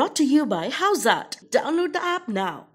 Brought to you by Howzat. Download the app now.